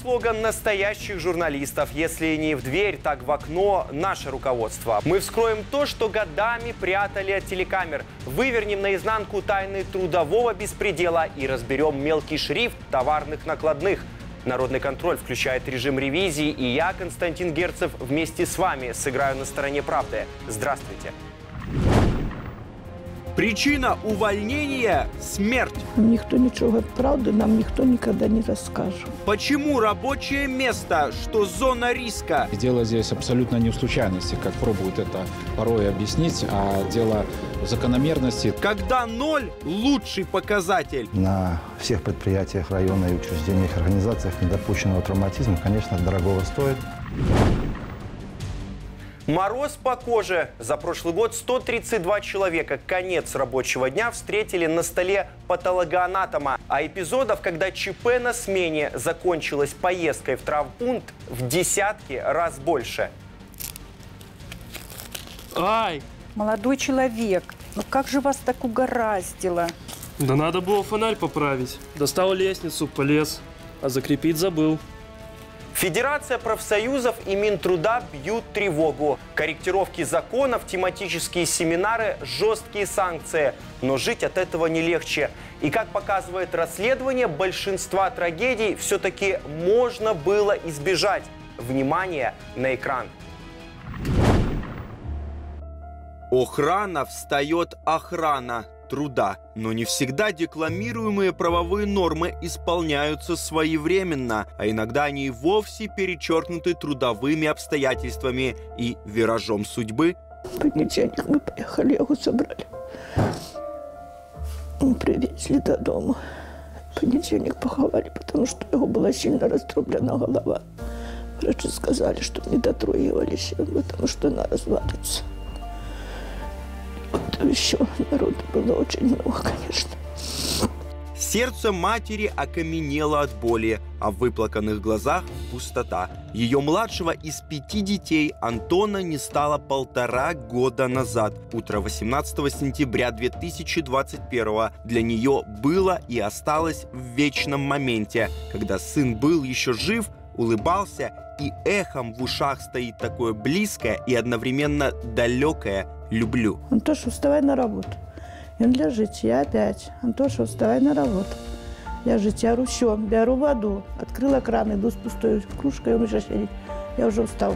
Слоган настоящих журналистов. Если не в дверь, так в окно наше руководство. Мы вскроем то, что годами прятали от телекамер. Вывернем наизнанку тайны трудового беспредела и разберем мелкий шрифт товарных накладных. Народный контроль включает режим ревизии, и я, Константин Герцев, вместе с вами сыграю на стороне правды. Здравствуйте. Причина увольнения – смерть. Никто ничего правды нам никто никогда не расскажет. Почему рабочее место, что зона риска? Дело здесь абсолютно не в случайности, как пробуют это порой объяснить, а дело в закономерности. Когда ноль – лучший показатель. На всех предприятиях района и учреждениях, организациях недопущенного травматизма, конечно, дорогого стоит. Мороз по коже. За прошлый год 132 человека конец рабочего дня встретили на столе патологоанатома. А эпизодов, когда ЧП на смене закончилась поездкой в травмпункт, в десятки раз больше. Ай! Молодой человек, ну как же вас так угораздило? Да надо было фонарь поправить. Достал лестницу, полез, а закрепить забыл. Федерация профсоюзов и Минтруда бьют тревогу. Корректировки законов, тематические семинары, жесткие санкции. Но жить от этого не легче. И как показывает расследование, большинства трагедий все-таки можно было избежать. Внимание на экран. Охрана встает охрана труда, но не всегда декламируемые правовые нормы исполняются своевременно, а иногда они и вовсе перечеркнуты трудовыми обстоятельствами и виражом судьбы. В понедельник мы поехали, его собрали. Мы привезли до дома. В понедельник поховали, потому что его была сильно раструблена голова. Врачи сказали, что не дотруивались, потому что она развалится. Вот еще народу было очень много, конечно. Сердце матери окаменело от боли, а в выплаканных глазах пустота. Ее младшего из пяти детей Антона не стало полтора года назад. Утро 18 сентября 2021 для нее было и осталось в вечном моменте, когда сын был еще жив, улыбался, и эхом в ушах стоит такое близкое и одновременно далекое люблю. Антоша, вставай на работу. Он лежит, я опять. Антоша, вставай на работу. Я жить, я все, беру воду, открыла кран, иду с пустой кружкой, он уже сидит. Я уже устал.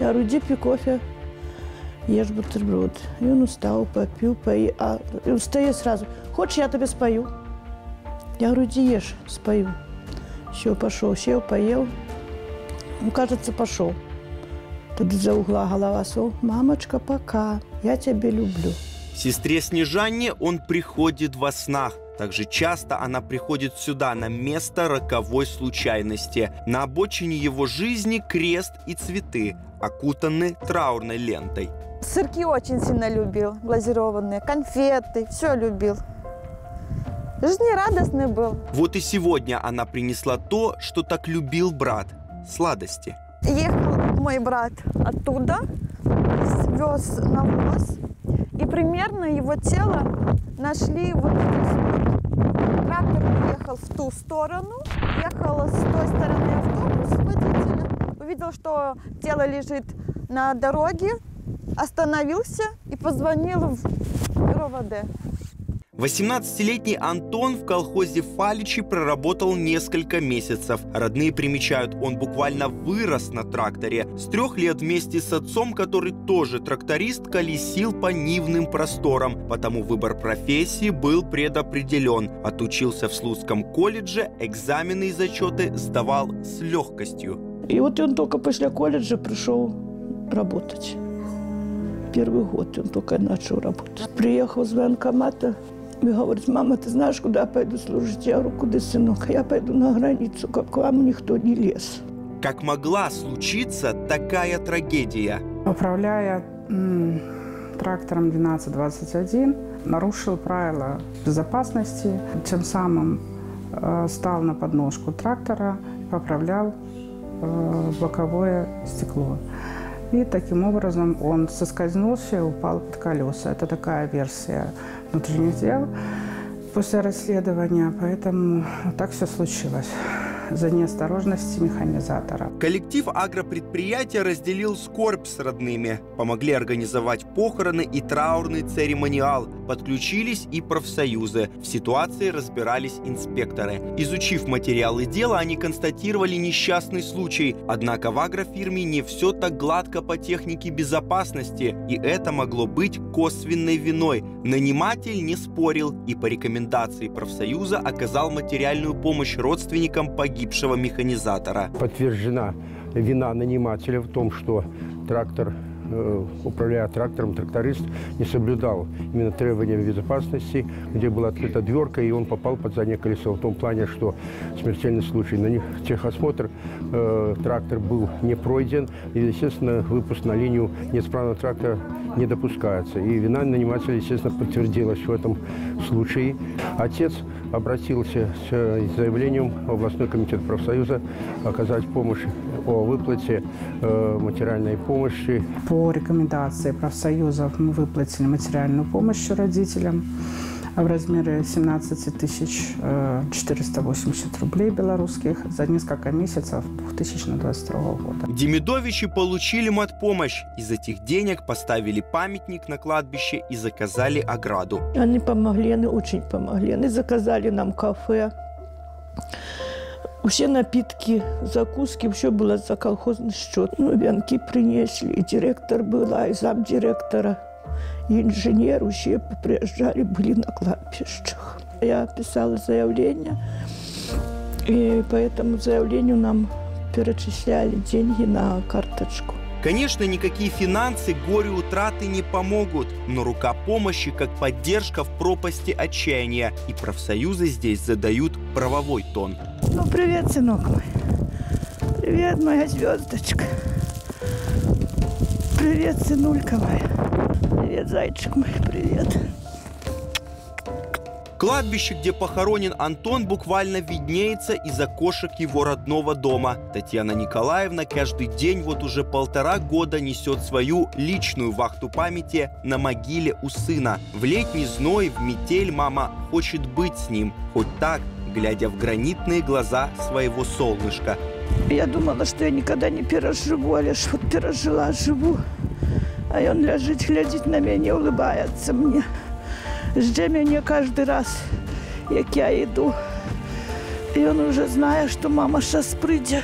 Я говорю, иди пей кофе, ешь бутерброд. И он устал, попил, пои. А и встает сразу. Хочешь, я тебе спою? Я говорю, иди ешь, спою. Все, пошел, сел, поел. Он, кажется, пошел. Тут из-за угла голова сол. Мамочка, пока. Я тебя люблю. Сестре Снежанне он приходит во снах. Также часто она приходит сюда, на место роковой случайности. На обочине его жизни крест и цветы, окутаны траурной лентой. Сырки очень сильно любил, глазированные, конфеты, все любил. Жизнерадостный был. Вот и сегодня она принесла то, что так любил брат – сладости. Ехал мой брат оттуда, свез навоз, и примерно его тело нашли вот здесь. Трактор уехал в ту сторону, ехал с той стороны автобус водителя, увидел, что тело лежит на дороге, остановился и позвонил в РОВД. 18-летний Антон в колхозе Фаличи проработал несколько месяцев. Родные примечают, он буквально вырос на тракторе. С трех лет вместе с отцом, который тоже тракторист, колесил по нивным просторам. Потому выбор профессии был предопределен. Отучился в Слуцком колледже, экзамены и зачеты сдавал с легкостью. И вот он только после колледжа пришел работать. Первый год он только начал работать. Приехал с военкомата, и говорит, мама, ты знаешь, куда я пойду служить? Я говорю, куда, сынок? Я пойду на границу, как к вам никто не лез. Как могла случиться такая трагедия? Управляя м, трактором 1221, нарушил правила безопасности, тем самым э, стал на подножку трактора, поправлял э, боковое стекло. И таким образом он соскользнулся и упал под колеса. Это такая версия внутренних дел после расследования, поэтому вот так все случилось. За неосторожность механизатора. Коллектив агропредприятия разделил скорбь с родными, помогли организовать похороны и траурный церемониал, подключились и профсоюзы. В ситуации разбирались инспекторы. Изучив материалы дела, они констатировали несчастный случай. Однако в агрофирме не все так гладко по технике безопасности, и это могло быть косвенной виной. Наниматель не спорил и по рекомендации профсоюза оказал материальную помощь родственникам погибшего механизатора. Подтверждена вина нанимателя в том, что трактор э, управляя трактором, тракторист не соблюдал именно требования безопасности, где была открыта дверка, и он попал под заднее колесо. В том плане, что смертельный случай. На них техосмотр э, трактор был не пройден, и, естественно, выпуск на линию неисправного трактора не допускается. И вина нанимателя, естественно, подтвердилась в этом случае. Отец обратился с э, заявлением в областной комитет профсоюза оказать помощь о выплате э, материальной помощи. По рекомендации профсоюзов мы выплатили материальную помощь родителям в размере 17 тысяч 480 рублей белорусских за несколько месяцев 2022 года. Демидовичи получили матпомощь. Из этих денег поставили памятник на кладбище и заказали ограду. Они помогли, они очень помогли. Они заказали нам кафе. Все напитки, закуски, все было за колхозный счет. Ну, венки принесли, и директор была, и замдиректора, и инженер, все приезжали, были на кладбищах. Я писала заявление, и по этому заявлению нам перечисляли деньги на карточку. Конечно, никакие финансы горю утраты не помогут, но рука помощи как поддержка в пропасти отчаяния, и профсоюзы здесь задают правовой тон. Ну, привет, сынок мой. Привет, моя звездочка. Привет, сынулька моя. Привет, зайчик мой, привет. Кладбище, где похоронен Антон, буквально виднеется из окошек его родного дома. Татьяна Николаевна каждый день вот уже полтора года несет свою личную вахту памяти на могиле у сына. В летний зной, в метель мама хочет быть с ним, хоть так, глядя в гранитные глаза своего солнышка. Я думала, что я никогда не переживу, а лишь вот пережила, живу. А он лежит, глядит на меня, улыбается мне. Жде меня каждый раз, як я иду. И он уже знає, що мама зараз прийде.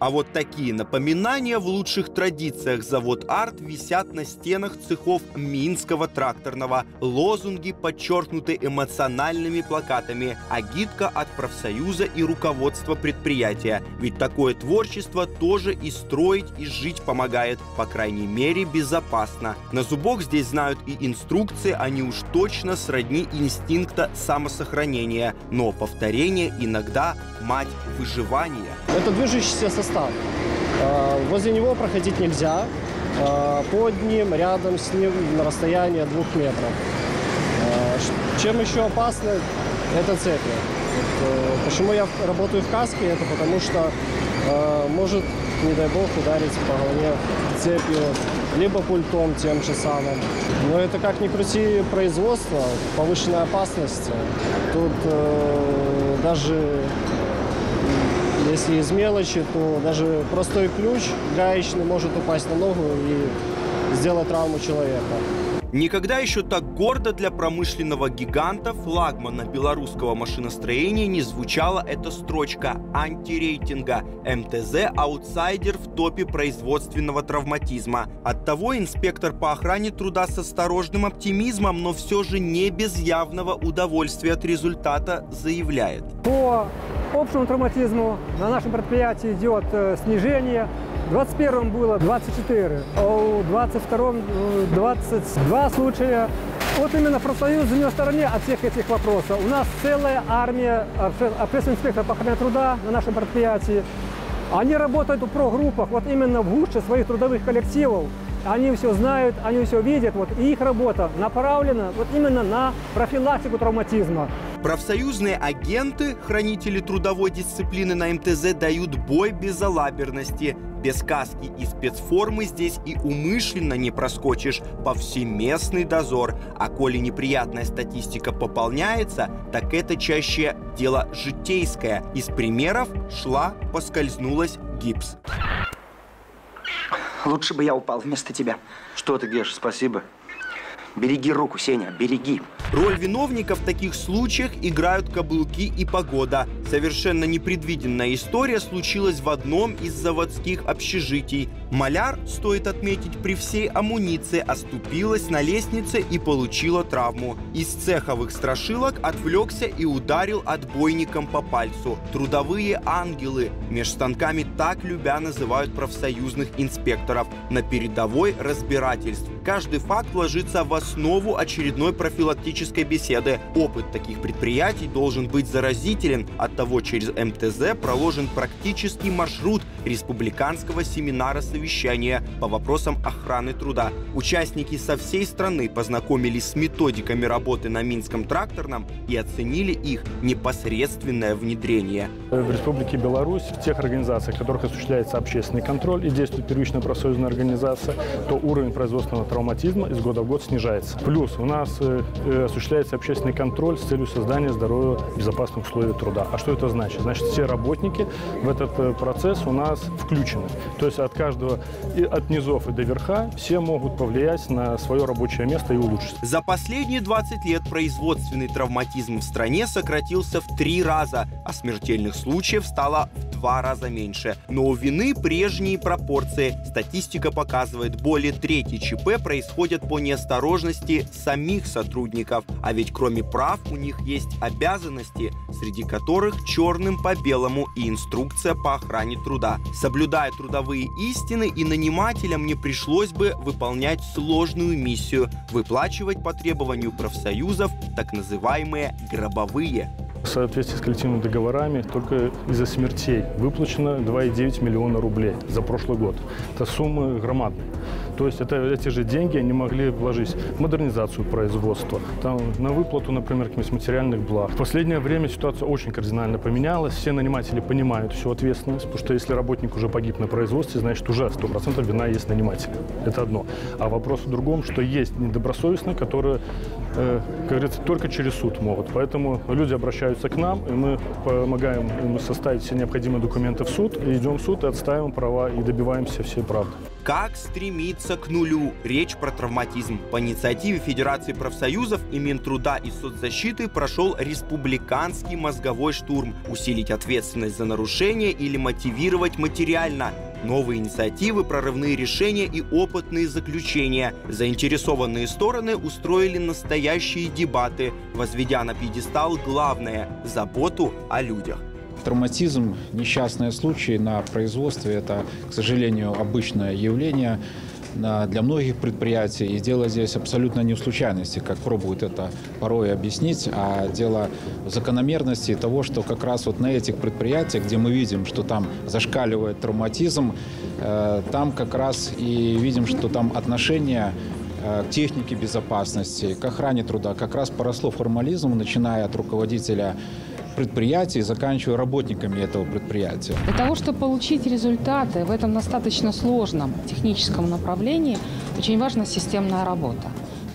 А вот такие напоминания в лучших традициях завод «Арт» висят на стенах цехов Минского тракторного. Лозунги подчеркнуты эмоциональными плакатами, а гидка от профсоюза и руководства предприятия. Ведь такое творчество тоже и строить, и жить помогает. По крайней мере, безопасно. На зубок здесь знают и инструкции, они уж точно сродни инстинкта самосохранения. Но повторение иногда мать выживания. Это движущийся состав. Э, Возле него проходить нельзя. Э, Под ним, рядом с ним на расстоянии двух метров. Э, Чем еще опасно, это цепи. Почему я работаю в каске, это потому что может, не дай бог, ударить по голове цепью, либо пультом тем же самым. Но это как ни крути производство, повышенная опасность. Тут э, даже если из мелочи, то даже простой ключ гаечный может упасть на ногу и сделать травму человека. Никогда еще так гордо для промышленного гиганта, флагмана белорусского машиностроения не звучала эта строчка антирейтинга. МТЗ – аутсайдер в топе производственного травматизма. Оттого инспектор по охране труда с осторожным оптимизмом, но все же не без явного удовольствия от результата заявляет. По общему травматизму на нашем предприятии идет э, снижение. В 21 было 24, а у 22 э, 22 случая. Вот именно профсоюз не в стороне от всех этих вопросов. У нас целая армия обще- общественных инспекторов по охране труда на нашем предприятии. Они работают в прогруппах, вот именно в гуще своих трудовых коллективов. Они все знают, они все видят. Вот, и их работа направлена вот именно на профилактику травматизма. Профсоюзные агенты, хранители трудовой дисциплины на МТЗ, дают бой безалаберности. Без каски и спецформы здесь и умышленно не проскочишь. Повсеместный дозор. А коли неприятная статистика пополняется, так это чаще дело житейское. Из примеров шла, поскользнулась, гипс. Лучше бы я упал вместо тебя. Что ты, Геш, спасибо. Береги руку, Сеня, береги. Роль виновника в таких случаях играют каблуки и погода. Совершенно непредвиденная история случилась в одном из заводских общежитий. Маляр, стоит отметить, при всей амуниции оступилась на лестнице и получила травму. Из цеховых страшилок отвлекся и ударил отбойником по пальцу. Трудовые ангелы. Меж станками так любя называют профсоюзных инспекторов. На передовой разбирательств. Каждый факт ложится в основу очередной профилактической беседы. Опыт таких предприятий должен быть заразителен. От того через МТЗ проложен практический маршрут республиканского семинара совещания по вопросам охраны труда. Участники со всей страны познакомились с методиками работы на Минском тракторном и оценили их непосредственное внедрение. В Республике Беларусь, в тех организациях, в которых осуществляется общественный контроль и действует первичная профсоюзная организация, то уровень производственного травматизма из года в год снижается. Плюс у нас э, э, осуществляется общественный контроль с целью создания здоровья безопасных условий труда. А что это значит? Значит, все работники в этот э, процесс у нас включены. То есть от каждого, от низов и до верха, все могут повлиять на свое рабочее место и улучшить. За последние 20 лет производственный травматизм в стране сократился в три раза, а смертельных случаев стало в два раза меньше. Но у вины прежние пропорции. Статистика показывает, более трети ЧП происходят по неосторожности самих сотрудников. А ведь кроме прав у них есть обязанности, среди которых черным по белому и инструкция по охране труда. Соблюдая трудовые истины, и нанимателям не пришлось бы выполнять сложную миссию – выплачивать по требованию профсоюзов так называемые гробовые в соответствии с коллективными договорами только из-за смертей выплачено 2,9 миллиона рублей за прошлый год. Это суммы громадные. То есть это, эти же деньги они могли вложить в модернизацию производства, там, на выплату, например, каких-нибудь материальных благ. В последнее время ситуация очень кардинально поменялась. Все наниматели понимают всю ответственность, потому что если работник уже погиб на производстве, значит уже 100% вина есть нанимателя. Это одно. А вопрос в другом, что есть недобросовестные, которые, э, как говорится, только через суд могут. Поэтому люди обращаются к нам, и мы помогаем им составить все необходимые документы в суд, и идем в суд и отстаиваем права, и добиваемся всей правды. Как стремиться к нулю? Речь про травматизм. По инициативе Федерации профсоюзов и Минтруда и соцзащиты прошел республиканский мозговой штурм. Усилить ответственность за нарушение или мотивировать материально. Новые инициативы, прорывные решения и опытные заключения. Заинтересованные стороны устроили настоящие дебаты, возведя на пьедестал главное – заботу о людях. Травматизм, несчастные случаи на производстве – это, к сожалению, обычное явление для многих предприятий. И дело здесь абсолютно не в случайности, как пробуют это порой объяснить, а дело в закономерности того, что как раз вот на этих предприятиях, где мы видим, что там зашкаливает травматизм, э, там как раз и видим, что там отношение э, к технике безопасности, к охране труда как раз поросло формализму, начиная от руководителя предприятий, заканчивая работниками этого предприятия. Для того, чтобы получить результаты в этом достаточно сложном техническом направлении, очень важна системная работа.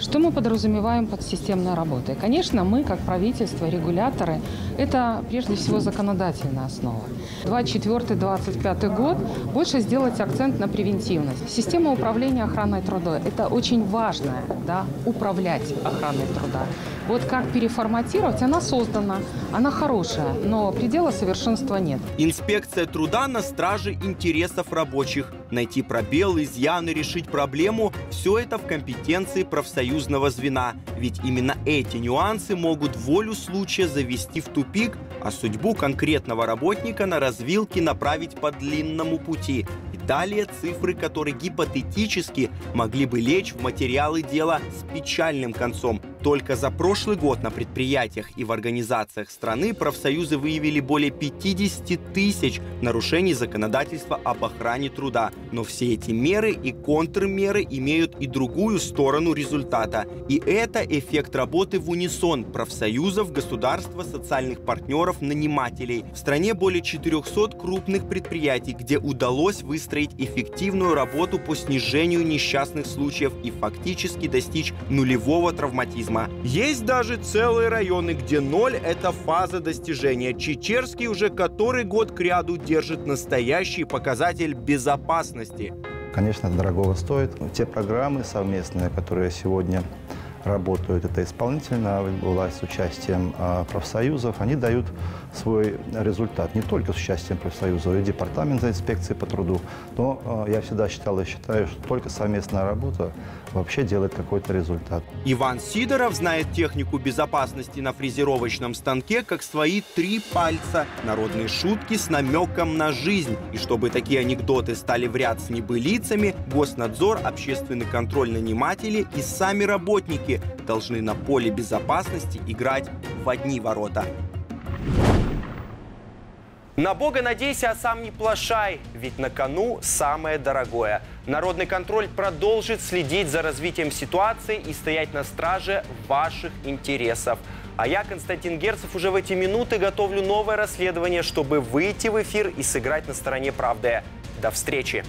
Что мы подразумеваем под системной работой? Конечно, мы, как правительство, регуляторы, это прежде всего законодательная основа. 24-25 год больше сделать акцент на превентивность. Система управления охраной труда – это очень важное, да, управлять охраной труда. Вот как переформатировать, она создана, она хорошая, но предела совершенства нет. Инспекция труда на страже интересов рабочих. Найти пробелы, изъяны, решить проблему – все это в компетенции профсоюзного звена. Ведь именно эти нюансы могут волю случая завести в тупик, а судьбу конкретного работника на развилке направить по длинному пути. И далее цифры, которые гипотетически могли бы лечь в материалы дела с печальным концом. Только за прошлый год на предприятиях и в организациях страны профсоюзы выявили более 50 тысяч нарушений законодательства об охране труда. Но все эти меры и контрмеры имеют и другую сторону результата. И это эффект работы в унисон профсоюзов, государства, социальных партнеров, нанимателей. В стране более 400 крупных предприятий, где удалось выстроить эффективную работу по снижению несчастных случаев и фактически достичь нулевого травматизма. Есть даже целые районы, где ноль – это фаза достижения. Чечерский уже который год к ряду держит настоящий показатель безопасности. Конечно, дорогого стоит. Те программы совместные, которые сегодня работают, это исполнительная власть с участием а, профсоюзов, они дают свой результат не только с участием профсоюзов и департамента инспекции по труду, но а, я всегда считал и считаю, что только совместная работа вообще делает какой-то результат. Иван Сидоров знает технику безопасности на фрезеровочном станке как свои три пальца. Народные шутки с намеком на жизнь. И чтобы такие анекдоты стали в ряд с небылицами, Госнадзор, общественный контроль наниматели и сами работники должны на поле безопасности играть в одни ворота. На Бога надейся, а сам не плашай, ведь на кону самое дорогое. Народный контроль продолжит следить за развитием ситуации и стоять на страже ваших интересов. А я, Константин Герцев, уже в эти минуты готовлю новое расследование, чтобы выйти в эфир и сыграть на стороне правды. До встречи!